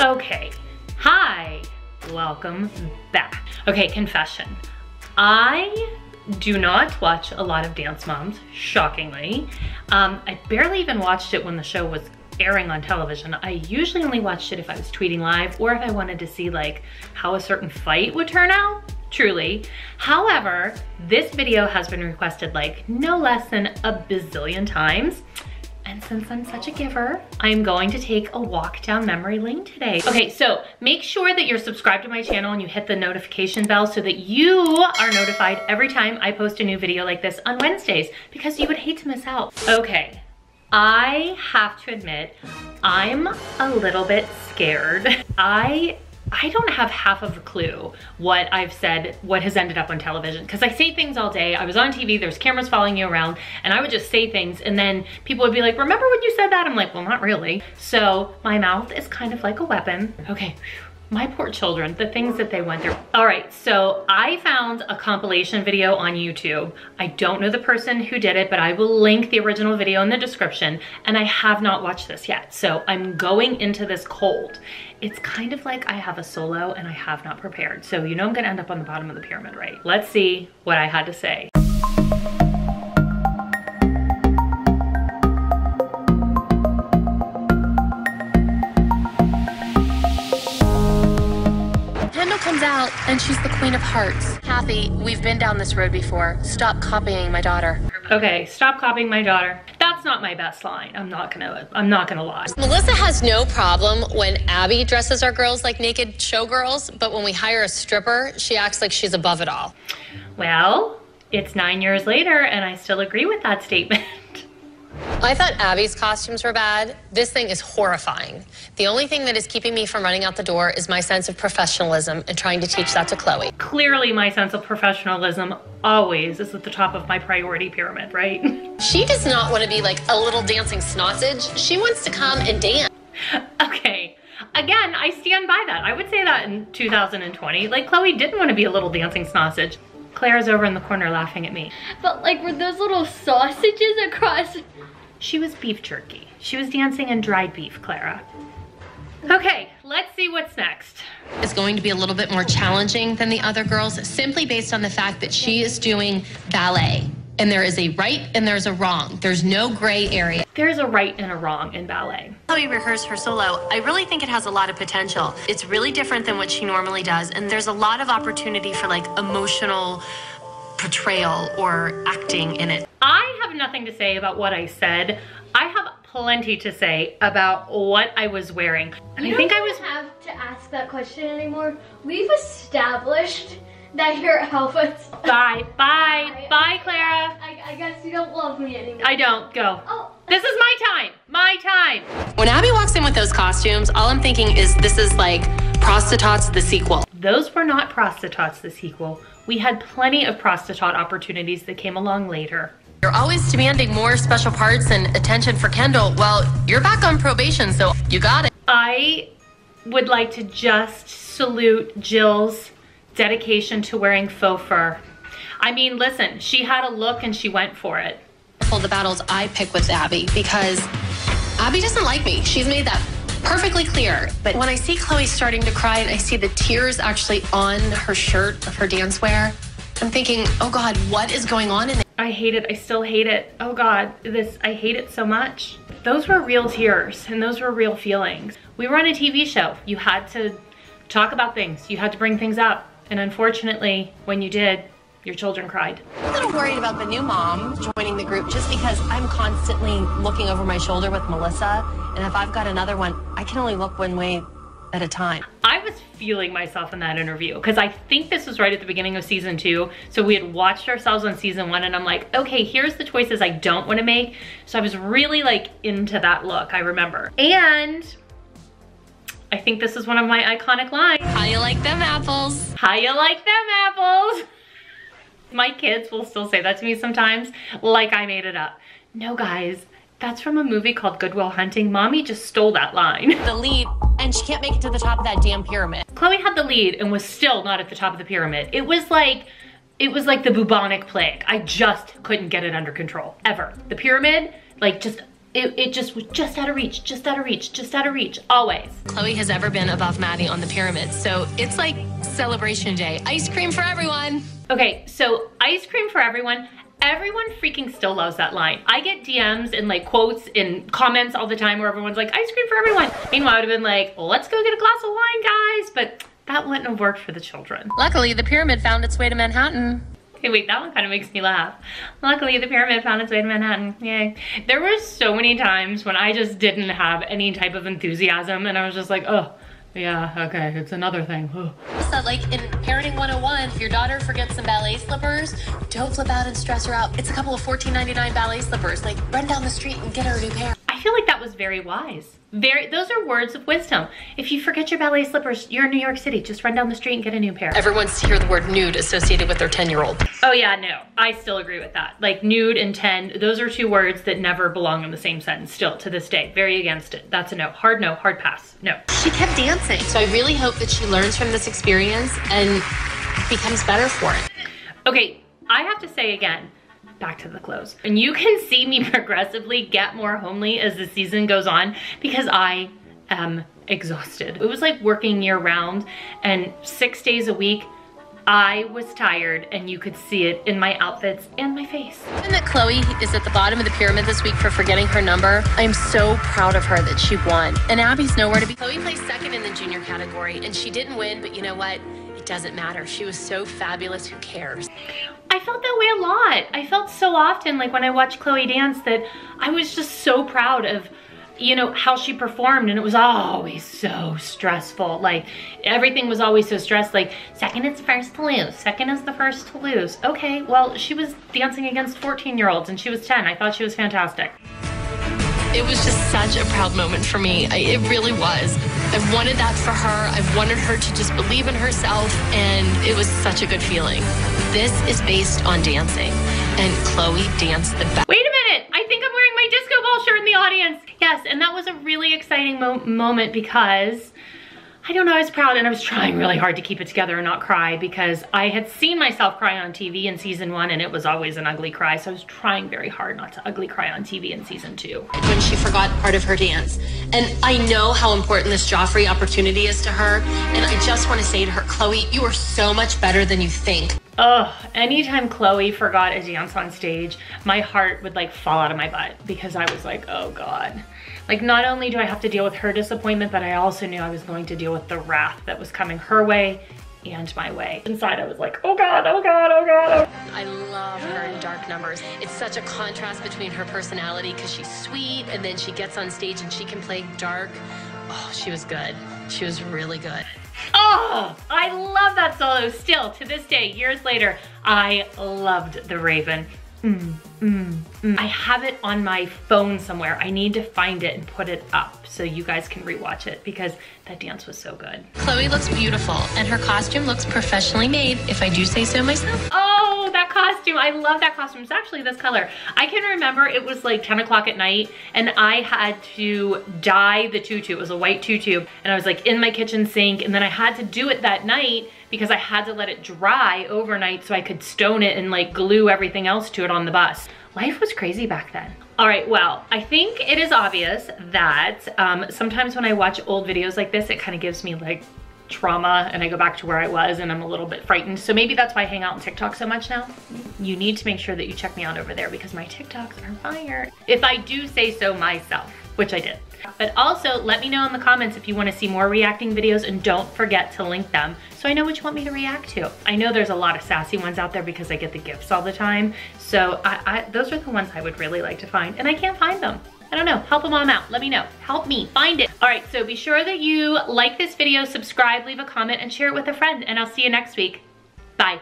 Okay, hi, welcome back. Okay, confession. I do not watch a lot of Dance Moms, shockingly. Um, I barely even watched it when the show was airing on television. I usually only watched it if I was tweeting live or if I wanted to see like how a certain fight would turn out, truly. However, this video has been requested like no less than a bazillion times. And since I'm such a giver, I'm going to take a walk down memory lane today. Okay, so make sure that you're subscribed to my channel and you hit the notification bell so that you are notified every time I post a new video like this on Wednesdays because you would hate to miss out. Okay, I have to admit, I'm a little bit scared. I I don't have half of a clue what I've said, what has ended up on television. Because I say things all day. I was on TV, there's cameras following you around, and I would just say things, and then people would be like, remember when you said that? I'm like, well, not really. So my mouth is kind of like a weapon. Okay, my poor children, the things that they went through. All right, so I found a compilation video on YouTube. I don't know the person who did it, but I will link the original video in the description, and I have not watched this yet. So I'm going into this cold. It's kind of like I have a solo and I have not prepared. So you know I'm gonna end up on the bottom of the pyramid, right? Let's see what I had to say. Out and she's the queen of hearts. Cathy, we've been down this road before. Stop copying my daughter. Okay, stop copying my daughter. That's not my best line. I'm not gonna, I'm not gonna lie. Melissa has no problem when Abby dresses our girls like naked showgirls, but when we hire a stripper, she acts like she's above it all. Well, it's nine years later and I still agree with that statement. I thought Abby's costumes were bad. This thing is horrifying. The only thing that is keeping me from running out the door is my sense of professionalism and trying to teach that to Chloe. Clearly my sense of professionalism always is at the top of my priority pyramid, right? She does not want to be like a little dancing snossage. She wants to come and dance. Okay. Again, I stand by that. I would say that in 2020. Like, Chloe didn't want to be a little dancing sausage. Claire's over in the corner laughing at me. But like, were those little sausages across? She was beef jerky. She was dancing in dried beef, Clara. Okay, let's see what's next. Is going to be a little bit more challenging than the other girls simply based on the fact that she is doing ballet. And there is a right and there's a wrong. There's no gray area. There's a right and a wrong in ballet. Chloe rehearsed her solo. I really think it has a lot of potential. It's really different than what she normally does. And there's a lot of opportunity for like emotional portrayal or acting in it. I have nothing to say about what I said. I have plenty to say about what I was wearing. And you I think I was have to ask that question anymore. We've established that your outfits. Bye, bye, bye, Clara. I, I, guess you don't love me anymore. I don't. Go. Oh. This is my time. My time. When Abby walks in with those costumes, all I'm thinking is this is like Prostitutes the sequel. Those were not Prostitutes the sequel. We had plenty of prostitute opportunities that came along later. You're always demanding more special parts and attention for Kendall. Well, you're back on probation, so you got it. I would like to just salute Jill's dedication to wearing faux fur. I mean, listen, she had a look and she went for it. All the battles I pick with Abby because Abby doesn't like me. She's made that perfectly clear. But when I see Chloe starting to cry and I see the tears actually on her shirt of her dance wear, I'm thinking, oh God, what is going on in there? I hate it. I still hate it. Oh God, this, I hate it so much. Those were real tears and those were real feelings. We were on a TV show. You had to talk about things. You had to bring things up. And unfortunately, when you did, your children cried. I'm a little worried about the new mom joining the group just because I'm constantly looking over my shoulder with Melissa. And if I've got another one, I can only look one way at a time. I was feeling myself in that interview because I think this was right at the beginning of season two. So we had watched ourselves on season one and I'm like, okay, here's the choices I don't want to make. So I was really like into that look, I remember. And I think this is one of my iconic lines. How you like them apples? How you like them apples? My kids will still say that to me sometimes, like I made it up. No guys, that's from a movie called Good Will Hunting. Mommy just stole that line. The lead, and she can't make it to the top of that damn pyramid. Chloe had the lead and was still not at the top of the pyramid. It was like, it was like the bubonic plague. I just couldn't get it under control, ever. The pyramid, like just it, it just was just out of reach, just out of reach, just out of reach, always. Chloe has ever been above Maddie on the pyramid. So it's like celebration day. Ice cream for everyone. Okay, so ice cream for everyone. Everyone freaking still loves that line. I get DMs and like quotes and comments all the time where everyone's like, ice cream for everyone. Meanwhile, I would have been like, let's go get a glass of wine, guys. But that wouldn't have worked for the children. Luckily, the pyramid found its way to Manhattan. Wait, that one kind of makes me laugh. Luckily, the pyramid found its way to Manhattan. Yay. There were so many times when I just didn't have any type of enthusiasm and I was just like, oh, yeah, okay, it's another thing. So, like in Parenting 101, if your daughter forgets some ballet slippers, don't flip out and stress her out. It's a couple of $14.99 ballet slippers. Like, run down the street and get her a new pair. I feel like that was very wise. Very, those are words of wisdom. If you forget your ballet slippers, you're in New York City. Just run down the street and get a new pair. Everyone wants to hear the word nude associated with their 10 year old. Oh yeah, no, I still agree with that. Like nude and 10, those are two words that never belong in the same sentence still to this day. Very against it. That's a no. Hard no, hard pass. No. She kept dancing. So I really hope that she learns from this experience and becomes better for it. Okay, I have to say again, back to the clothes. And you can see me progressively get more homely as the season goes on because I am exhausted. It was like working year round and six days a week, I was tired and you could see it in my outfits and my face. Given that Chloe is at the bottom of the pyramid this week for forgetting her number, I'm so proud of her that she won. And Abby's nowhere to be. Chloe placed second in the junior category and she didn't win, but you know what? Doesn't matter. She was so fabulous. Who cares? I felt that way a lot. I felt so often like when I watched Chloe dance that I was just so proud of you know, how she performed and it was always so stressful. Like everything was always so stressed. Like second is first to lose. Second is the first to lose. Okay, well, she was dancing against 14 year olds and she was 10. I thought she was fantastic. It was just such a proud moment for me. I, it really was. I wanted that for her. I wanted her to just believe in herself, and it was such a good feeling. This is based on dancing, and Chloe danced the best. Wait a minute! I think I'm wearing my disco ball shirt in the audience. Yes, and that was a really exciting mo moment because I don't know, I was proud and I was trying really hard to keep it together and not cry because I had seen myself cry on TV in season one and it was always an ugly cry. So I was trying very hard not to ugly cry on TV in season two. When she forgot part of her dance. And I know how important this Joffrey opportunity is to her. And I just want to say to her, Chloe, you are so much better than you think. Oh, anytime Chloe forgot a dance on stage, my heart would like fall out of my butt because I was like, oh God. Like not only do I have to deal with her disappointment, but I also knew I was going to deal with the wrath that was coming her way and my way. Inside I was like, oh God, oh God, oh God. Oh. I love her in dark numbers. It's such a contrast between her personality because she's sweet and then she gets on stage and she can play dark. Oh, she was good. She was really good. Oh, I love that solo still to this day, years later. I loved The Raven. Mm, mm, mm. I have it on my phone somewhere. I need to find it and put it up so you guys can rewatch it because that dance was so good. Chloe looks beautiful and her costume looks professionally made, if I do say so myself. Oh, that costume. I love that costume. It's actually this color. I can remember it was like 10 o'clock at night and I had to dye the tutu. It was a white tutu and I was like in my kitchen sink and then I had to do it that night because I had to let it dry overnight so I could stone it and like glue everything else to it on the bus. Life was crazy back then. All right, well, I think it is obvious that um, sometimes when I watch old videos like this, it kind of gives me like trauma and I go back to where I was and I'm a little bit frightened. So maybe that's why I hang out on TikTok so much now. You need to make sure that you check me out over there because my TikToks are fire. If I do say so myself, which I did. But also let me know in the comments if you wanna see more reacting videos and don't forget to link them so I know what you want me to react to. I know there's a lot of sassy ones out there because I get the gifts all the time. So I, I, those are the ones I would really like to find and I can't find them. I don't know, help a mom out. Let me know. Help me find it. All right, so be sure that you like this video, subscribe, leave a comment, and share it with a friend, and I'll see you next week. Bye.